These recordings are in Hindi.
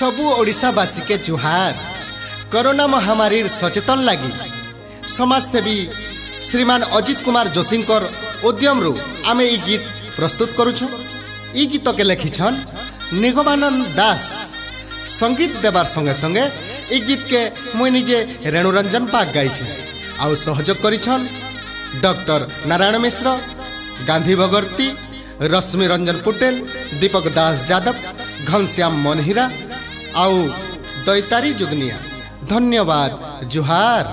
সবু ওড়িশাবাসীকে জুহার করোনা মহামারীর সচেতন লাগি সমাজসেবী শ্রীমান অজিত কুমার যোশীঙ্কর উদ্যমরু আমি এই গীত প্রস্তুত করুছু এই গীতকে লেখিছন নিগমানন্দ দাস সংগীত দেবার সঙ্গে সঙ্গে এই গীতকে মুই নিজে রেণুরঞ্জন পাক গাইছে আউ সহযোগ করিছন ডক্টর নারায়ণ মিশ্র গান্ধী ভগর্তী রশ্মি রঞ্জন পুটেল দীপক দাস যাদব ঘনশ্যাম মনহিরা आओ दैतारी जुगनिया। धन्यवाद जुहार।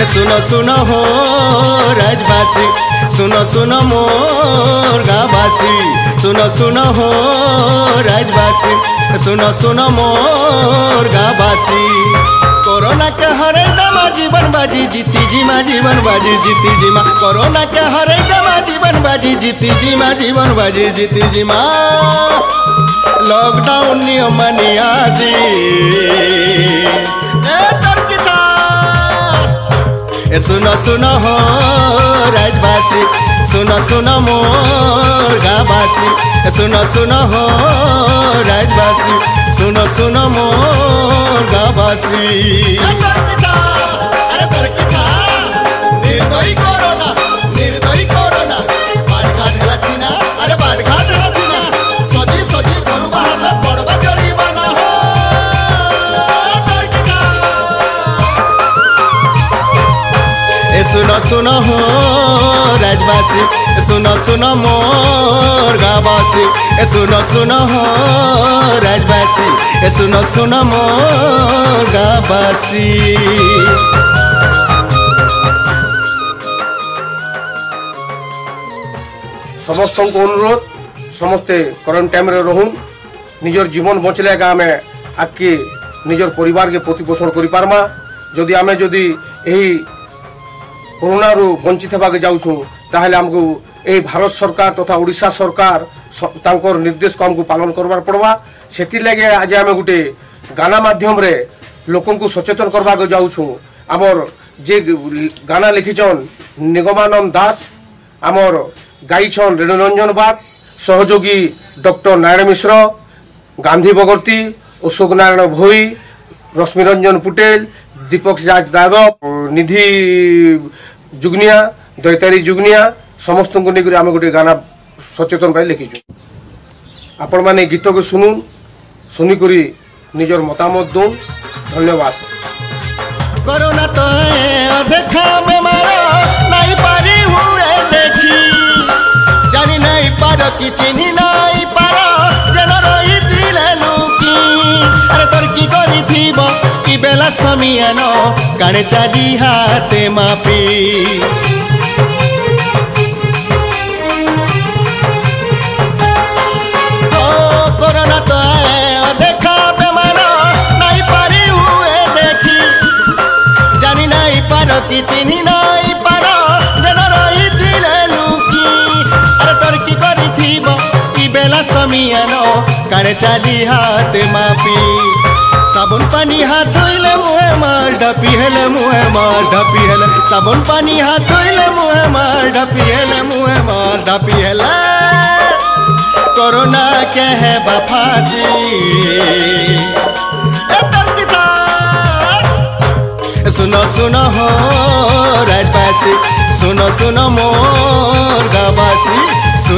ए सुनो सुनो हो, राजवासी। सुनो सुनो मोर गाँववासी सुनो सुनो हो, राजवासी। सुनो सुनो मोर गाँववासी कोरोना के हरे दमा, जीवन बाजी, जीती जीमा, जीवन बाजी, जीती जी जीमा। कोरोना के हरे दमा, जीवन बाजी, जीती जीमा, जीवन बाजी, जीती जीमा। लॉकडाउन नियम मानी आसी ए, सुनो सुनो हो, राजवासी। सुनो सुनो मोर गावासी ए, सुनो सुनो हो, राजवासी। सुनो सुनो मोर गावासी अरे दर्द अरे दर्द सुनो सुनो हो राजवासी ए सुनो सुनो मोर गाँववासी ए सुनो सुनो हो राजवासी ए सुनो सुनो मोर गाँववासी ସମସ୍ତଙ୍କୁ ଅନୁରୋଧ ସମସ୍ତେ କରେଣ୍ଟ ଟାଇମ୍ରେ ରହୁନ୍ ନିଜର ଜୀବନ ବଞ୍ଚିଲେ ଏକା ଆମେ ଆଗ୍କେ ନିଜର ପରିବାରକେ ପ୍ରତିପୋଷଣ କରିପାରମା ଯଦି ଆମେ ଯଦି ଏହି କରୋନାରୁ ବଞ୍ଚିତ ହେବାକେ ଯାଉଛୁଁ ତାହେଲେ ଆମକୁ ଏହି ଭାରତ ସରକାର ତଥା ଓଡ଼ିଶା ସରକାର ସ- ତାଙ୍କର ନିର୍ଦ୍ଦେଶକୁ ଆମକୁ ପାଳନ କରବାର ପଡ଼ବା ସେଥିର୍ଲାଗି ଆଜି ଆମେ ଗୋଟେ ଗାନା ମାଧ୍ୟମରେ ଲୋକଙ୍କୁ ସଚେତନ କରବାକୁ ଯାଉଛୁଁ ଆମର ଯେ ଗାନା ଲେଖିଛନ୍ ନିଗମାନନ୍ଦ ଦାସ ଆମର ଗାଇଛନ୍ ରେଣୁରଞ୍ଜନ ବାଗ ସହଯୋଗୀ ଡକ୍ଟର ନାରାୟଣ ମିଶ୍ର ଗାନ୍ଧୀ ବଗର୍ତ୍ତୀ ଅଶୋକ ନାରାୟଣ ଭୋଇ ରଶ୍ମିରଞ୍ଜନ ପୁଟେଲ ଦୀପକ ରାଜ ଯାଦବ ନିଧି ଯୁଗ୍ନିଆ ଦୈତାରୀ ଯୁଗ୍ନିଆ ସମସ୍ତଙ୍କୁ ନେଇକରି ଆମେ ଗୋଟେ ଗାନା ସଚେତନ ପାଇଁ ଲେଖିଛୁ ଆପଣମାନେ ଗୀତକୁ ଶୁଣୁନ୍ ଶୁଣିକରି ନିଜର ମତାମତ ଦଉନ୍ ଧନ୍ୟବାଦ काणे चाली हाते मापी। मियानो, काने चाली हाथ मापी। साबुन पानी हाथ धोले मुहे मार ढपी हेले मुहे मार ढपी हेले। साबुन पानी हाथ धोले मुहे मार ढपी हेले मुहे मार ढपी हेले। कोरोना के है बफासी। सुनो सुनो हो राजवासी, सुनो सुनो मोर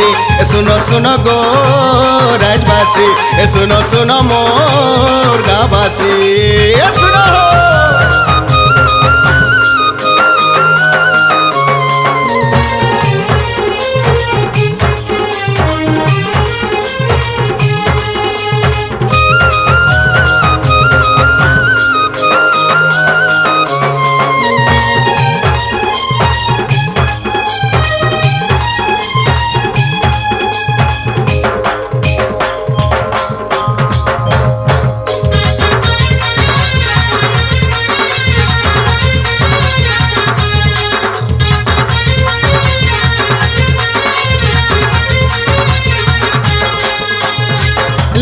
ए सुनो सुनो गो राजवासी सुनो सुनो मोर गावासी सुनो हो।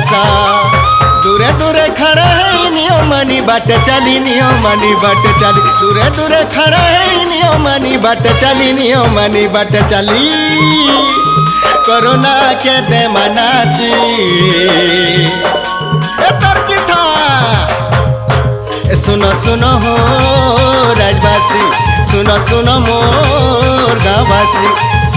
सा। दूरे दूरे खड़ा है नियो मनी बाट चली नियो मनी बाट चली। दूरे दूरे खड़ा है नियो मनी बाट चली नियो मनी बाट चली। कोरोना के दे मनासी। ए तोर की था। ए सुनो सुनो हो राजवासी, सुनो सुनो मोर गांववासी।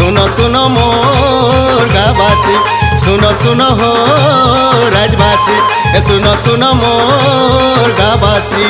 শুন শুন মোৰ গাবাসী শুন শুন হ ৰাজবাসী শুন শুন মোৰ গাবাসী